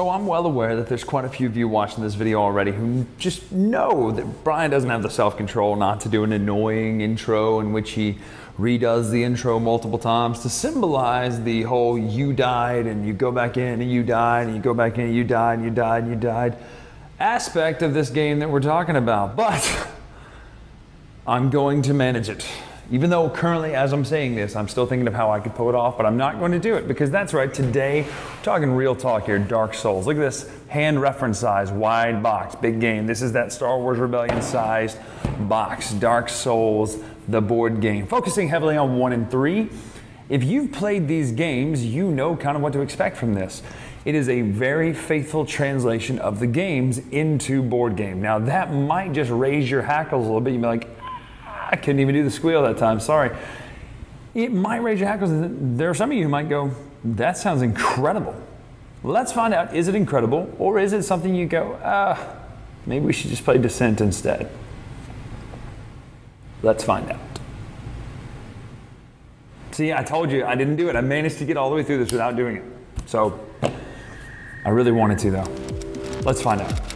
So I'm well aware that there's quite a few of you watching this video already who just know that Bryan doesn't have the self-control not to do an annoying intro in which he redoes the intro multiple times to symbolize the whole you died and you go back in and you died and you go back in and you died and you died and you died aspect of this game that we're talking about. But I'm going to manage it. Even though currently, as I'm saying this, I'm still thinking of how I could pull it off, but I'm not going to do it because that's right. Today, we're talking real talk here Dark Souls. Look at this hand reference size, wide box, big game. This is that Star Wars Rebellion sized box, Dark Souls, the board game, focusing heavily on one and three. If you've played these games, you know kind of what to expect from this. It is a very faithful translation of the games into board game. Now, that might just raise your hackles a little bit. You'd be like, I couldn't even do the squeal that time, sorry. It might raise your hackles. There are some of you who might go, that sounds incredible. Let's find out, is it incredible or is it something you go, ah, maybe we should just play Descent instead? Let's find out. See, I told you I didn't do it. I managed to get all the way through this without doing it. So I really wanted to though. Let's find out.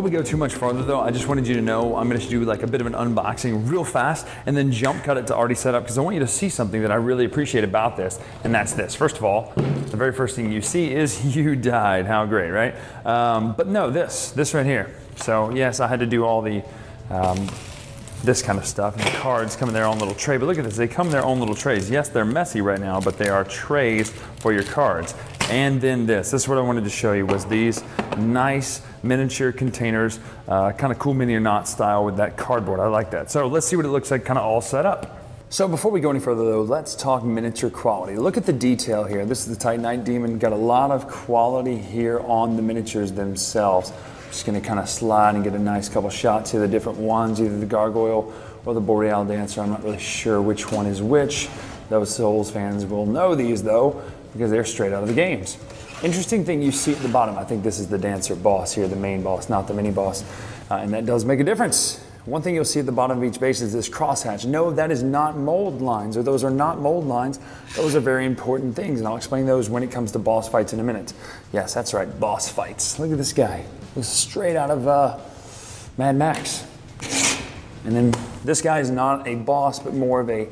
Before we go too much farther though, I just wanted you to know I'm gonna do like a bit of an unboxing real fast and then jump cut it to already set up because I want you to see something that I really appreciate about this, and that's this. First of all, the very first thing you see is you died. How great, right? Um, but no, this, this right here. So yes, I had to do all the um, this kind of stuff. And the cards come in their own little tray. But look at this, they come in their own little trays. Yes, they're messy right now, but they are trays for your cards. And then this, this is what I wanted to show you, was these nice miniature containers, uh, kind of cool mini or not style with that cardboard. I like that. So let's see what it looks like kind of all set up. So before we go any further though, let's talk miniature quality. Look at the detail here. This is the Titanite Demon. Got a lot of quality here on the miniatures themselves. Just gonna kind of slide and get a nice couple shots here, the different ones, either the Gargoyle or the Boreal Dancer. I'm not really sure which one is which. Those Souls fans will know these though, because they're straight out of the games. Interesting thing you see at the bottom, I think this is the Dancer boss here, the main boss, not the mini boss. Uh, and that does make a difference. One thing you'll see at the bottom of each base is this crosshatch. No, that is not mold lines, or those are not mold lines. Those are very important things, and I'll explain those when it comes to boss fights in a minute. Yes, that's right, boss fights. Look at this guy. Looks straight out of uh, Mad Max. And then this guy is not a boss, but more of a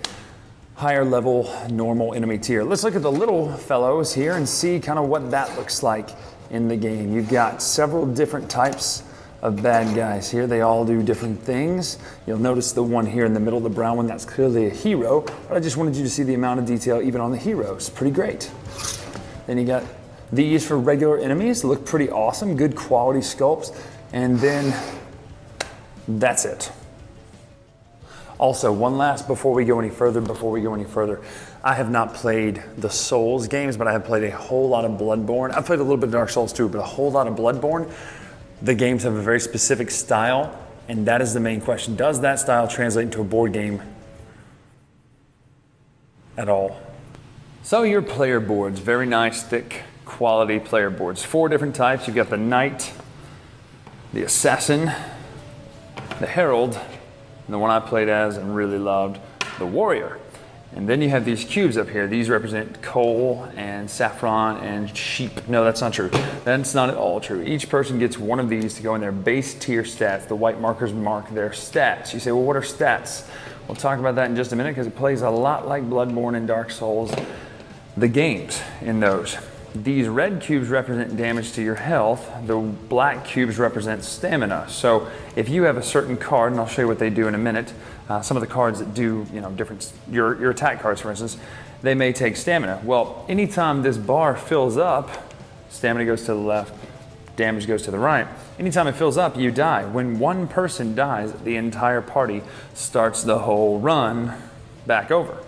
higher level normal enemy tier. Let's look at the little fellows here and see kind of what that looks like in the game. You've got several different types of bad guys here. They all do different things. You'll notice the one here in the middle, the brown one, that's clearly a hero. But I just wanted you to see the amount of detail even on the heroes. Pretty great. Then you got these for regular enemies. Look pretty awesome. Good quality sculpts. And then that's it. Also, one last before we go any further, before we go any further, I have not played the Souls games, but I have played a whole lot of Bloodborne. I've played a little bit of Dark Souls too, but a whole lot of Bloodborne. The games have a very specific style, and that is the main question. Does that style translate into a board game at all? So your player boards, very nice, thick, quality player boards. Four different types. You've got the Knight, the Assassin, the Herald, and the one I played as and really loved, the Warrior. And then you have these cubes up here. These represent coal and saffron and sheep. No, that's not true. That's not at all true. Each person gets one of these to go in their base tier stats. The white markers mark their stats. You say, well, what are stats? We'll talk about that in just a minute because it plays a lot like Bloodborne and Dark Souls, the games in those. These red cubes represent damage to your health. The black cubes represent stamina. So if you have a certain card, and I'll show you what they do in a minute, uh, some of the cards that do, you know, different, your, your attack cards, for instance, they may take stamina. Well, anytime this bar fills up, stamina goes to the left, damage goes to the right. Anytime it fills up, you die. When one person dies, the entire party starts the whole run back over,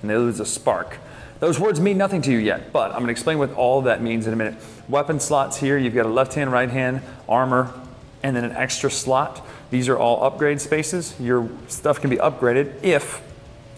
and they lose a spark. Those words mean nothing to you yet, but I'm going to explain what all that means in a minute. Weapon slots here, you've got a left hand, right hand, armor, and then an extra slot. These are all upgrade spaces. Your stuff can be upgraded if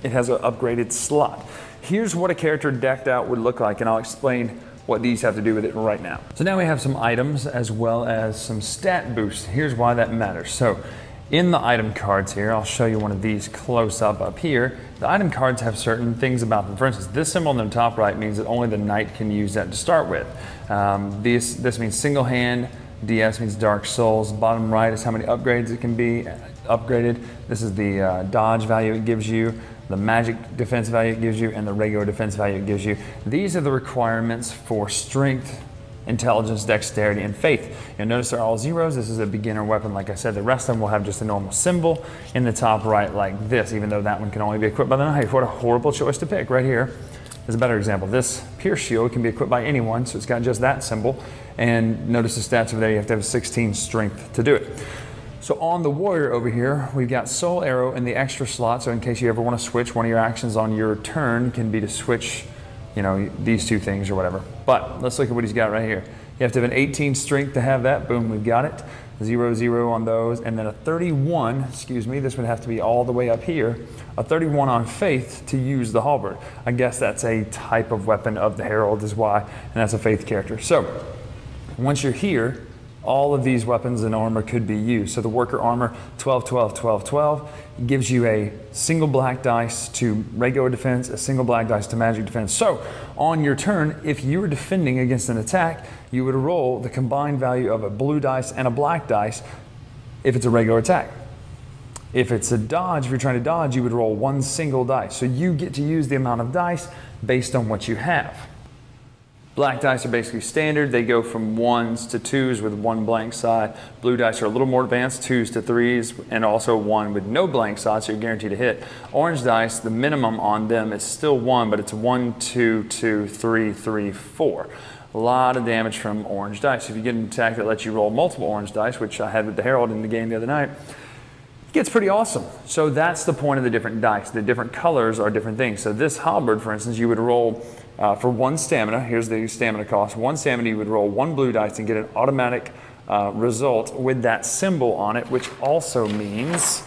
it has an upgraded slot. Here's what a character decked out would look like, and I'll explain what these have to do with it right now. So now we have some items as well as some stat boosts. Here's why that matters. So in the item cards here, I'll show you one of these close up up here. The item cards have certain things about them. For instance, this symbol in the top right means that only the knight can use that to start with. Um, this, this means single hand, DS means Dark Souls. Bottom right is how many upgrades it can be upgraded. This is the uh, dodge value it gives you, the magic defense value it gives you, and the regular defense value it gives you. These are the requirements for strength, intelligence, dexterity, and faith. You'll notice they're all zeros. This is a beginner weapon. Like I said, the rest of them will have just a normal symbol in the top right like this, even though that one can only be equipped by the knife. What a horrible choice to pick right here is a better example. This Pierce Shield can be equipped by anyone, so it's got just that symbol. And notice the stats over there, you have to have 16 strength to do it. So on the warrior over here, we've got soul arrow in the extra slot. So in case you ever want to switch, one of your actions on your turn can be to switch, you know, these two things or whatever. But let's look at what he's got right here. You have to have an 18 strength to have that. Boom, we've got it. Zero, zero on those. And then a 31, excuse me, this would have to be all the way up here. A 31 on faith to use the halberd. I guess that's a type of weapon of the herald is why, and that's a faith character. So once you're here, all of these weapons and armor could be used. So the worker armor 12, 12, 12, 12 gives you a single black dice to regular defense, a single black dice to magic defense. So on your turn, if you were defending against an attack, you would roll the combined value of a blue dice and a black dice if it's a regular attack. If it's a dodge, if you're trying to dodge, you would roll one single dice. So you get to use the amount of dice based on what you have. Black dice are basically standard. They go from ones to twos with one blank side. Blue dice are a little more advanced, twos to threes, and also one with no blank side, so you're guaranteed to hit. Orange dice, the minimum on them is still one, but it's one, two, two, three, three, four. A lot of damage from orange dice. If you get an attack that lets you roll multiple orange dice, which I had with the Herald in the game the other night, it gets pretty awesome. So that's the point of the different dice. The different colors are different things. So this halberd, for instance, you would roll uh, for one stamina, here's the stamina cost. One stamina, you would roll one blue dice and get an automatic uh, result with that symbol on it, which also means,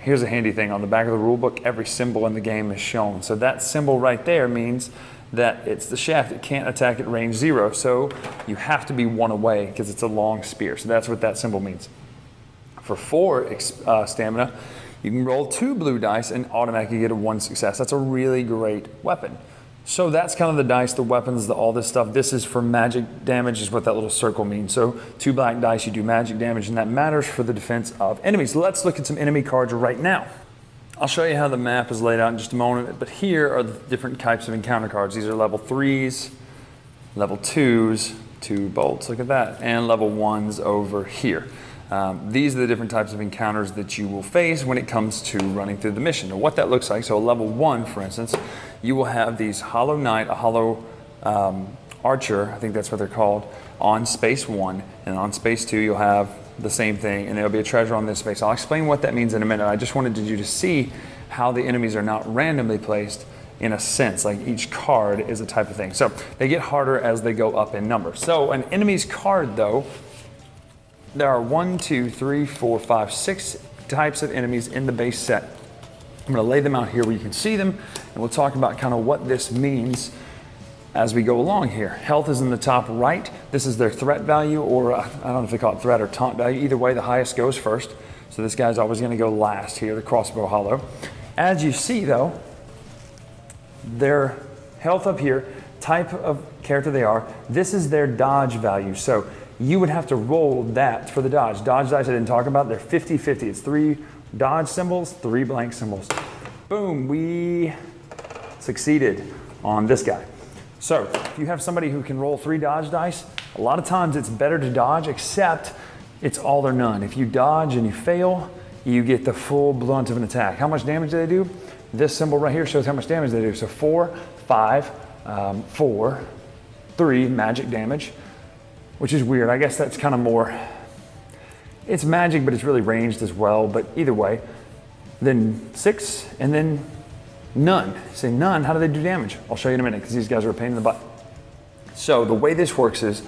here's a handy thing, on the back of the rule book, every symbol in the game is shown. So that symbol right there means that it's the shaft. It can't attack at range zero, so you have to be one away because it's a long spear. So that's what that symbol means. For four uh, stamina, you can roll two blue dice and automatically get a one success. That's a really great weapon. So that's kind of the dice, the weapons, the, all this stuff. This is for magic damage is what that little circle means. So two black dice, you do magic damage, and that matters for the defense of enemies. Let's look at some enemy cards right now. I'll show you how the map is laid out in just a moment, but here are the different types of encounter cards. These are level threes, level twos, two bolts, look at that, and level ones over here. Um, these are the different types of encounters that you will face when it comes to running through the mission. And what that looks like, so level one, for instance, you will have these hollow knight, a hollow um, archer, I think that's what they're called, on space one. And on space two, you'll have the same thing, and there'll be a treasure on this space. I'll explain what that means in a minute. I just wanted you to see how the enemies are not randomly placed in a sense, like each card is a type of thing. So they get harder as they go up in number. So an enemy's card, though, there are one, two, three, four, five, six types of enemies in the base set. I'm to lay them out here where you can see them, and we'll talk about kind of what this means as we go along here. Health is in the top right. This is their threat value, or uh, I don't know if they call it threat or taunt value. Either way, the highest goes first. So this guy's always going to go last here, the crossbow hollow. As you see, though, their health up here, type of character they are, this is their dodge value. So you would have to roll that for the dodge. Dodge dice I didn't talk about, they're 50-50. It's three dodge symbols, three blank symbols. Boom, we succeeded on this guy. So if you have somebody who can roll three dodge dice, a lot of times it's better to dodge, except it's all or none. If you dodge and you fail, you get the full blunt of an attack. How much damage do they do? This symbol right here shows how much damage they do. So four, five, um, four, three magic damage which is weird. I guess that's kind of more, it's magic, but it's really ranged as well. But either way, then six, and then none. Say none, how do they do damage? I'll show you in a minute because these guys are a pain in the butt. So the way this works is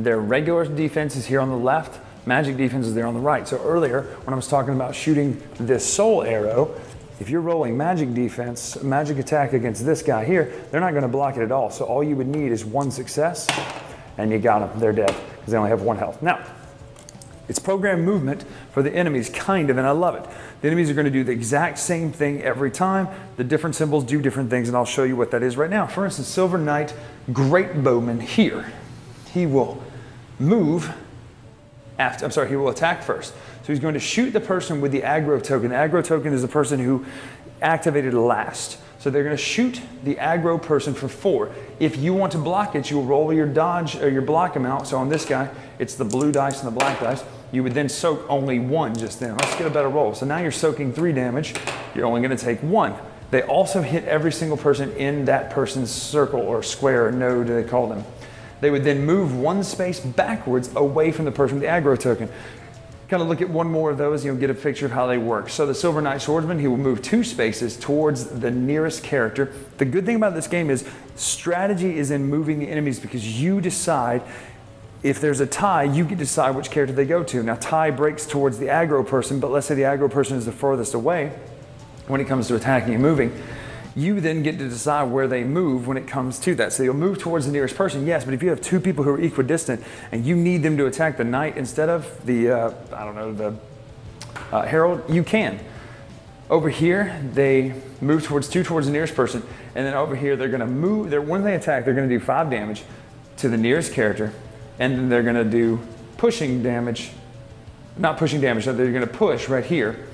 their regular defense is here on the left, magic defense is there on the right. So earlier, when I was talking about shooting this soul arrow, if you're rolling magic defense, magic attack against this guy here, they're not going to block it at all. So all you would need is one success, and you got them. They're dead because they only have one health. Now, it's program movement for the enemies, kind of, and I love it. The enemies are going to do the exact same thing every time. The different symbols do different things, and I'll show you what that is right now. For instance, Silver Knight, Great Bowman here. He will move after, I'm sorry, he will attack first. So he's going to shoot the person with the aggro token. The aggro token is the person who activated last. So they're going to shoot the aggro person for four. If you want to block it, you'll roll your dodge or your block amount. So on this guy, it's the blue dice and the black dice. You would then soak only one just then. Let's get a better roll. So now you're soaking three damage. You're only going to take one. They also hit every single person in that person's circle or square or node, they call them. They would then move one space backwards away from the person with the aggro token. Kind of look at one more of those, you'll get a picture of how they work. So the Silver Knight Swordsman, he will move two spaces towards the nearest character. The good thing about this game is strategy is in moving the enemies because you decide if there's a tie, you can decide which character they go to. Now, tie breaks towards the aggro person, but let's say the aggro person is the furthest away when it comes to attacking and moving. You then get to decide where they move when it comes to that. So you'll move towards the nearest person, yes, but if you have two people who are equidistant and you need them to attack the knight instead of the, uh, I don't know, the uh, herald, you can. Over here, they move towards two towards the nearest person, and then over here, they're gonna move, they're, when they attack, they're gonna do five damage to the nearest character, and then they're gonna do pushing damage, not pushing damage, so they're gonna push right here.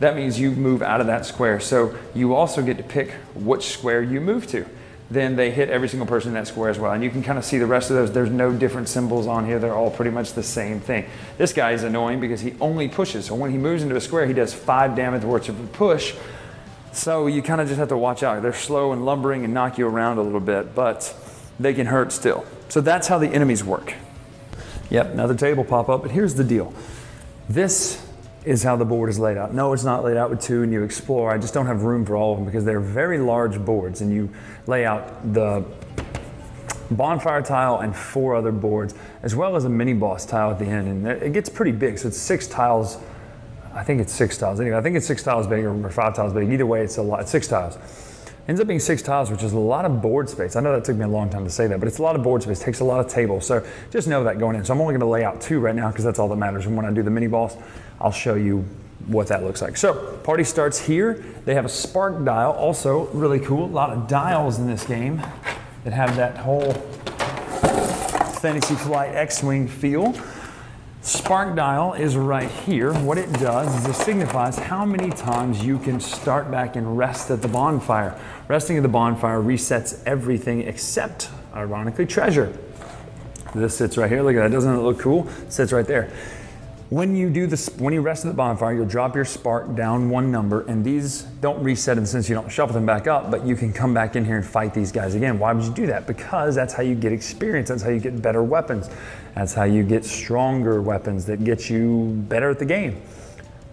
That means you move out of that square. So you also get to pick which square you move to. Then they hit every single person in that square as well. And you can kind of see the rest of those. There's no different symbols on here. They're all pretty much the same thing. This guy is annoying because he only pushes. So when he moves into a square, he does five damage worth of push. So you kind of just have to watch out. They're slow and lumbering and knock you around a little bit, but they can hurt still. So that's how the enemies work. Yep, another table pop up, but here's the deal. This is how the board is laid out. No, it's not laid out with two and you explore. I just don't have room for all of them because they're very large boards and you lay out the bonfire tile and four other boards, as well as a mini boss tile at the end. And it gets pretty big, so it's six tiles. I think it's six tiles. Anyway, I think it's six tiles big or five tiles big. Either way, it's a lot. It's six tiles. Ends up being six tiles, which is a lot of board space. I know that took me a long time to say that, but it's a lot of board space. Takes a lot of tables. So just know that going in. So I'm only going to lay out two right now because that's all that matters. And when I do the mini boss, I'll show you what that looks like. So party starts here. They have a spark dial, also really cool. A lot of dials in this game that have that whole Fantasy Flight X-Wing feel. Spark dial is right here. What it does is it signifies how many times you can start back and rest at the bonfire. Resting at the bonfire resets everything except, ironically, treasure. This sits right here. Look at that. Doesn't it look cool? It sits right there. When you do this, when you rest at the bonfire, you'll drop your spark down one number, and these don't reset in the sense you don't shuffle them back up, but you can come back in here and fight these guys again. Why would you do that? Because that's how you get experience. That's how you get better weapons. That's how you get stronger weapons that get you better at the game.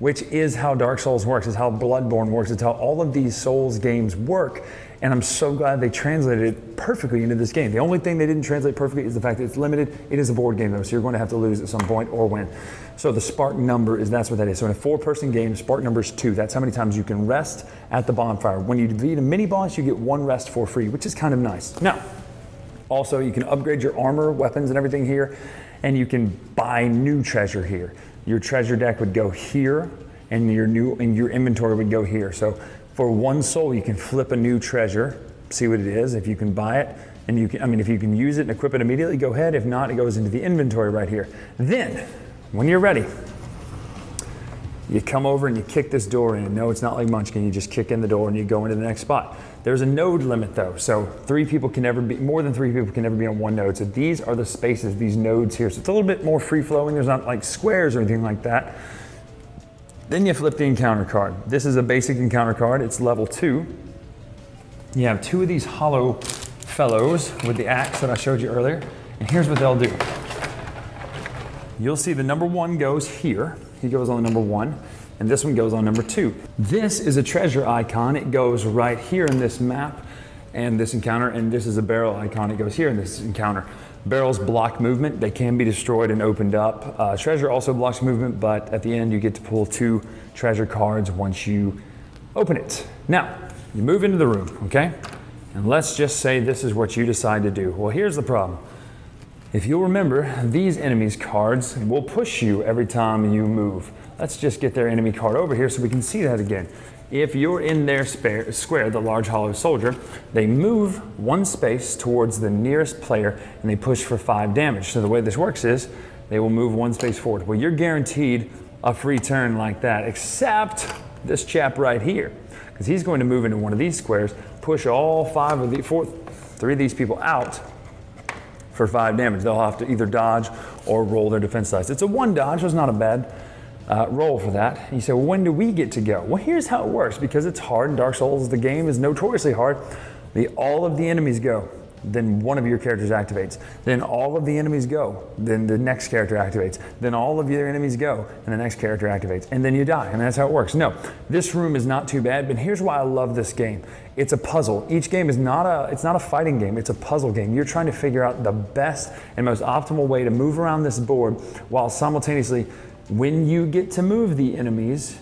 Which is how Dark Souls works, is how Bloodborne works, it's how all of these Souls games work. And I'm so glad they translated it perfectly into this game. The only thing they didn't translate perfectly is the fact that it's limited. It is a board game though, so you're going to have to lose at some point or win. So the spark number is that's what that is. So in a four-person game, spark number is two. That's how many times you can rest at the bonfire. When you defeat a mini boss, you get one rest for free, which is kind of nice. Now, also you can upgrade your armor, weapons, and everything here, and you can buy new treasure here. Your treasure deck would go here, and your new and your inventory would go here. So for one soul, you can flip a new treasure, see what it is, if you can buy it. And you can, I mean, if you can use it and equip it immediately, go ahead. If not, it goes into the inventory right here. Then when you're ready, you come over and you kick this door in. No, it's not like Munchkin. You just kick in the door and you go into the next spot. There's a node limit though, so three people can never be, more than three people can never be on one node. So these are the spaces, these nodes here. So it's a little bit more free flowing. There's not like squares or anything like that. Then you flip the encounter card. This is a basic encounter card. It's level two. You have two of these hollow fellows with the axe that I showed you earlier. And here's what they'll do you'll see the number one goes here. He goes on number one, and this one goes on number two. This is a treasure icon. It goes right here in this map and this encounter, and this is a barrel icon. It goes here in this encounter. Barrels block movement. They can be destroyed and opened up. Uh, treasure also blocks movement, but at the end you get to pull two treasure cards once you open it. Now, you move into the room, okay? And let's just say this is what you decide to do. Well, here's the problem. If you'll remember, these enemies cards will push you every time you move. Let's just get their enemy card over here so we can see that again. If you're in their square, the large hollow soldier, they move one space towards the nearest player and they push for five damage. So the way this works is they will move one space forward. Well, you're guaranteed a free turn like that, except this chap right here, because he's going to move into one of these squares, push all five of the four, three of these people out for five damage. They'll have to either dodge or roll their defense dice. It's a one dodge, so it's not a bad uh, roll for that. And you say, well, when do we get to go? Well, here's how it works because it's hard. And Dark Souls, the game is notoriously hard. The, all of the enemies go. Then one of your characters activates. Then all of the enemies go. Then the next character activates. Then all of your enemies go, and the next character activates. And then you die. And that's how it works. No, this room is not too bad, but here's why I love this game. It's a puzzle. Each game is not a it's not a fighting game, it's a puzzle game. You're trying to figure out the best and most optimal way to move around this board while simultaneously when you get to move the enemies,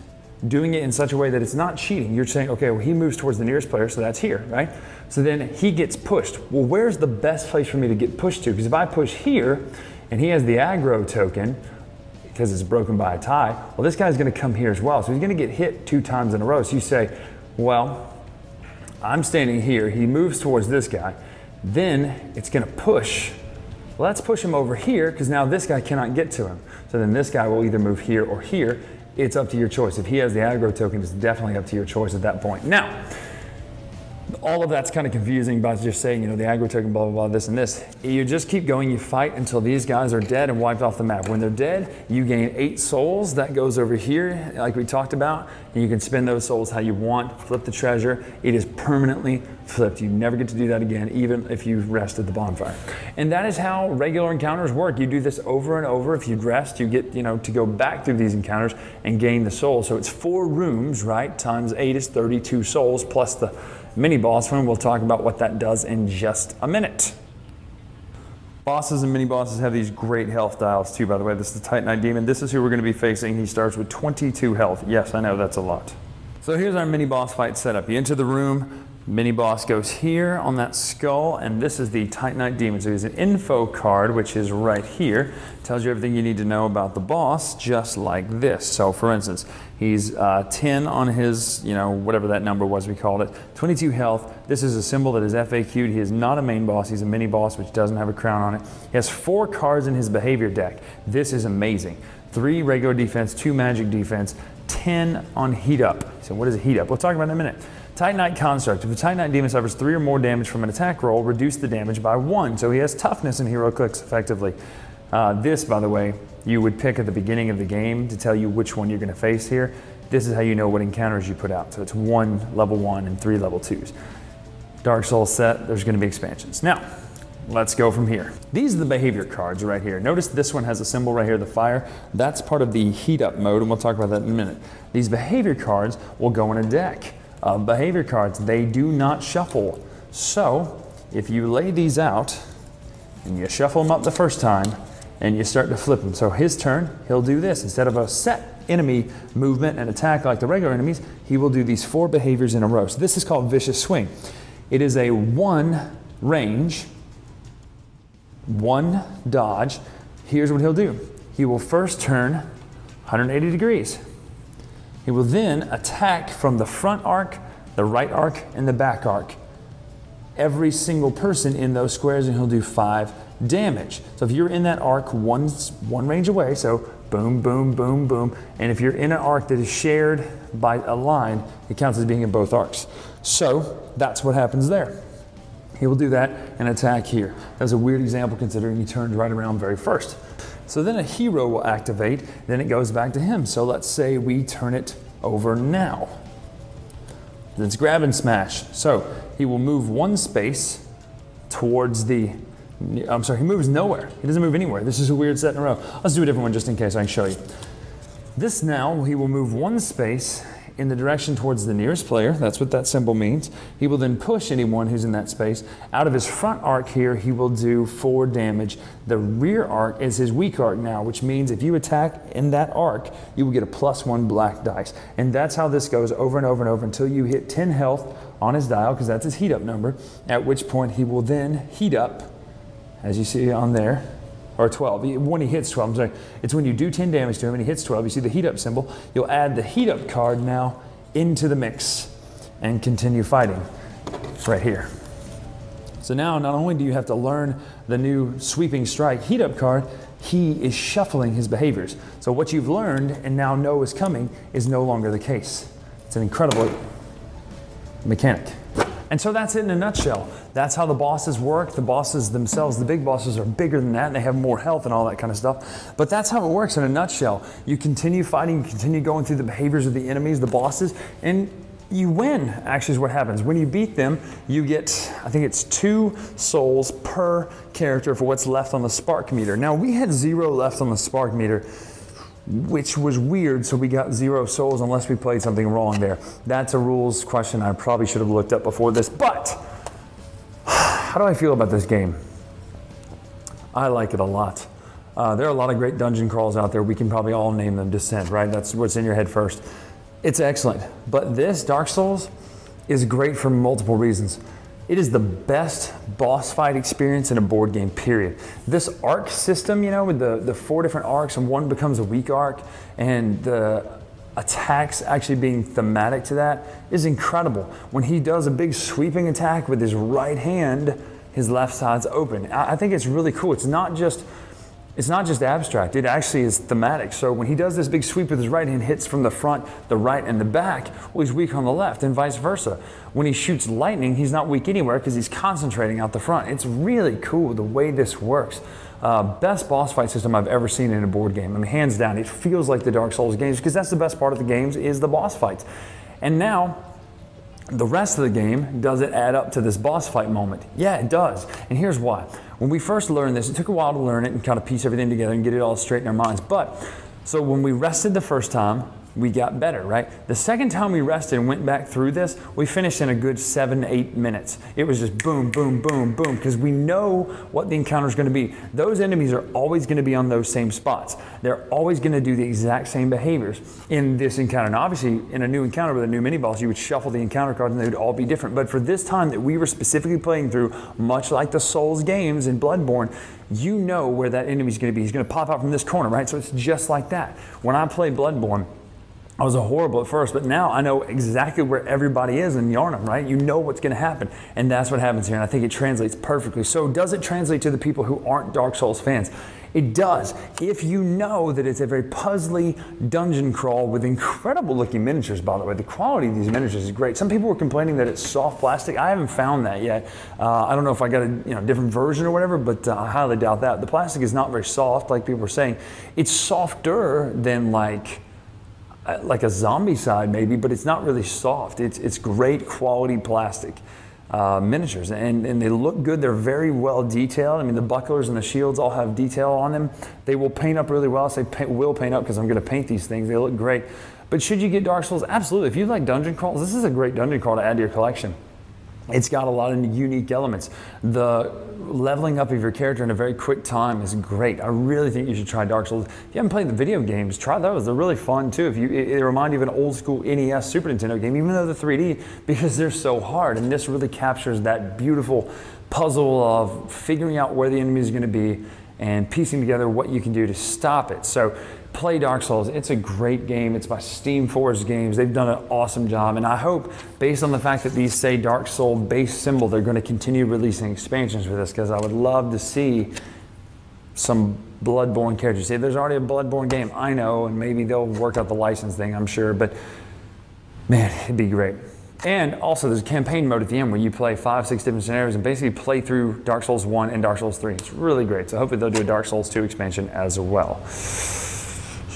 doing it in such a way that it's not cheating. You're saying, okay, well, he moves towards the nearest player, so that's here, right? So then he gets pushed. Well, where's the best place for me to get pushed to? Because if I push here and he has the aggro token, because it's broken by a tie, well, this guy's going to come here as well. So he's going to get hit two times in a row. So you say, well, I'm standing here. He moves towards this guy. Then it's going to push let's push him over here because now this guy cannot get to him. So then this guy will either move here or here. It's up to your choice. If he has the aggro token, it's definitely up to your choice at that point. Now, all of that's kind of confusing by just saying, you know, the aggro token, blah, blah, blah, this and this. You just keep going, you fight until these guys are dead and wiped off the map. When they're dead, you gain eight souls. That goes over here, like we talked about, and you can spend those souls how you want, flip the treasure. It is permanently flipped. You never get to do that again, even if you rest at the bonfire. And that is how regular encounters work. You do this over and over. If you rest, you get, you know, to go back through these encounters and gain the souls. So it's four rooms, right? Times eight is 32 souls plus the mini boss room. We'll talk about what that does in just a minute. Bosses and mini bosses have these great health dials too, by the way. This is the Titanite Demon. This is who we're going to be facing. He starts with 22 health. Yes, I know that's a lot. So here's our mini boss fight setup. You enter the room, Mini boss goes here on that skull, and this is the Titanite Demon. So he's an info card, which is right here. Tells you everything you need to know about the boss, just like this. So for instance, he's uh, 10 on his, you know, whatever that number was we called it, 22 health. This is a symbol that is FAQ'd. He is not a main boss, he's a mini boss, which doesn't have a crown on it. He has four cards in his behavior deck. This is amazing. Three regular defense, two magic defense, 10 on heat up. So what is a heat up? We'll talk about in a minute. Titanite Construct. If a Titanite demon suffers three or more damage from an attack roll, reduce the damage by one. So he has toughness and hero clicks effectively. Uh, this, by the way, you would pick at the beginning of the game to tell you which one you're going to face here. This is how you know what encounters you put out. So it's one level one and three level twos. Dark Souls set, there's going to be expansions. Now, let's go from here. These are the behavior cards right here. Notice this one has a symbol right here, the fire. That's part of the heat up mode, and we'll talk about that in a minute. These behavior cards will go in a deck uh, behavior cards. They do not shuffle. So if you lay these out and you shuffle them up the first time and you start to flip them. So his turn, he'll do this. Instead of a set enemy movement and attack like the regular enemies, he will do these four behaviors in a row. So this is called vicious swing. It is a one range, one dodge. Here's what he'll do. He will first turn 180 degrees. He will then attack from the front arc, the right arc, and the back arc. Every single person in those squares, and he'll do five damage. So if you're in that arc one, one range away, so boom, boom, boom, boom, and if you're in an arc that is shared by a line, it counts as being in both arcs. So that's what happens there. He will do that and attack here. That's a weird example considering he turned right around very first. So then a hero will activate, then it goes back to him. So let's say we turn it over now. Let's grab and smash. So he will move one space towards the, I'm sorry, he moves nowhere. He doesn't move anywhere. This is a weird set in a row. Let's do a different one just in case I can show you. This now, he will move one space in the direction towards the nearest player. That's what that symbol means. He will then push anyone who's in that space. Out of his front arc here, he will do four damage. The rear arc is his weak arc now, which means if you attack in that arc, you will get a plus one black dice. And that's how this goes over and over and over until you hit 10 health on his dial, because that's his heat up number, at which point he will then heat up, as you see on there, or 12. When he hits 12, I'm sorry, it's when you do 10 damage to him and he hits 12, you see the heat up symbol, you'll add the heat up card now into the mix and continue fighting right here. So now not only do you have to learn the new sweeping strike heat up card, he is shuffling his behaviors. So what you've learned and now know is coming is no longer the case. It's an incredible mechanic. And so that's it in a nutshell. That's how the bosses work. The bosses themselves, the big bosses, are bigger than that and they have more health and all that kind of stuff. But that's how it works in a nutshell. You continue fighting, you continue going through the behaviors of the enemies, the bosses, and you win, actually, is what happens. When you beat them, you get, I think it's two souls per character for what's left on the spark meter. Now, we had zero left on the spark meter which was weird. So we got zero souls unless we played something wrong there. That's a rules question I probably should have looked up before this. But how do I feel about this game? I like it a lot. Uh, there are a lot of great dungeon crawls out there. We can probably all name them Descent, right? That's what's in your head first. It's excellent. But this, Dark Souls, is great for multiple reasons. It is the best boss fight experience in a board game, period. This arc system, you know, with the, the four different arcs and one becomes a weak arc and the attacks actually being thematic to that is incredible. When he does a big sweeping attack with his right hand, his left side's open. I, I think it's really cool. It's not just it's not just abstract, it actually is thematic. So when he does this big sweep with his right hand, hits from the front, the right, and the back, well, he's weak on the left, and vice versa. When he shoots lightning, he's not weak anywhere because he's concentrating out the front. It's really cool the way this works. Uh, best boss fight system I've ever seen in a board game. I mean, hands down, it feels like the Dark Souls games because that's the best part of the games is the boss fights. And now, the rest of the game, does it add up to this boss fight moment? Yeah, it does. And here's why. When we first learned this, it took a while to learn it and kind of piece everything together and get it all straight in our minds. But so when we rested the first time, we got better, right? The second time we rested and went back through this, we finished in a good seven, eight minutes. It was just boom, boom, boom, boom, because we know what the encounter is going to be. Those enemies are always going to be on those same spots. They're always going to do the exact same behaviors in this encounter. Now, obviously, in a new encounter with a new mini boss, you would shuffle the encounter cards and they would all be different. But for this time that we were specifically playing through, much like the Souls games in Bloodborne, you know where that enemy is going to be. He's going to pop out from this corner, right? So it's just like that. When I play Bloodborne, I was horrible at first, but now I know exactly where everybody is in Yharnam, right? You know what's going to happen. And that's what happens here. And I think it translates perfectly. So, does it translate to the people who aren't Dark Souls fans? It does. If you know that it's a very puzzly dungeon crawl with incredible looking miniatures, by the way, the quality of these miniatures is great. Some people were complaining that it's soft plastic. I haven't found that yet. Uh, I don't know if I got a you know, different version or whatever, but uh, I highly doubt that. The plastic is not very soft, like people were saying. It's softer than like like a Zombicide maybe, but it's not really soft. It's, it's great quality plastic uh, miniatures and, and they look good. They're very well detailed. I mean, the bucklers and the shields all have detail on them. They will paint up really well. I say paint, will paint up because I'm going to paint these things. They look great. But should you get Dark Souls? Absolutely. If you like dungeon crawls, this is a great dungeon crawl to add to your collection. It's got a lot of unique elements. The leveling up of your character in a very quick time is great. I really think you should try Dark Souls. If you haven't played the video games, try those. They're really fun too. If you, it, it remind you of an old school NES Super Nintendo game, even though they're 3D, because they're so hard. And this really captures that beautiful puzzle of figuring out where the enemy is going to be and piecing together what you can do to stop it. So play Dark Souls. It's a great game. It's by Steamforged Games. They've done an awesome job. And I hope, based on the fact that these say Dark Soul base symbol, they're going to continue releasing expansions for this because I would love to see some Bloodborne characters. See, there's already a Bloodborne game. I know, and maybe they'll work out the license thing, I'm sure. But man, it'd be great. And also, there's a campaign mode at the end where you play five, six different scenarios and basically play through Dark Souls 1 and Dark Souls 3. It's really great. So, hopefully, they'll do a Dark Souls 2 expansion as well.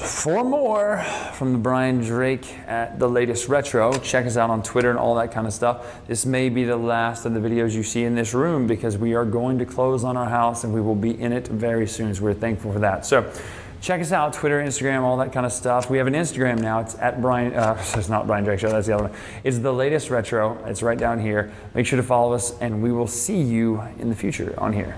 Four more from the Bryan Drake at the latest retro. Check us out on Twitter and all that kind of stuff. This may be the last of the videos you see in this room because we are going to close on our house and we will be in it very soon. So we're thankful for that. So check us out Twitter, Instagram, all that kind of stuff. We have an Instagram now. It's at Bryan, uh, it's not Bryan Drake Show, that's the other one. It's the latest retro. It's right down here. Make sure to follow us, and we will see you in the future on here.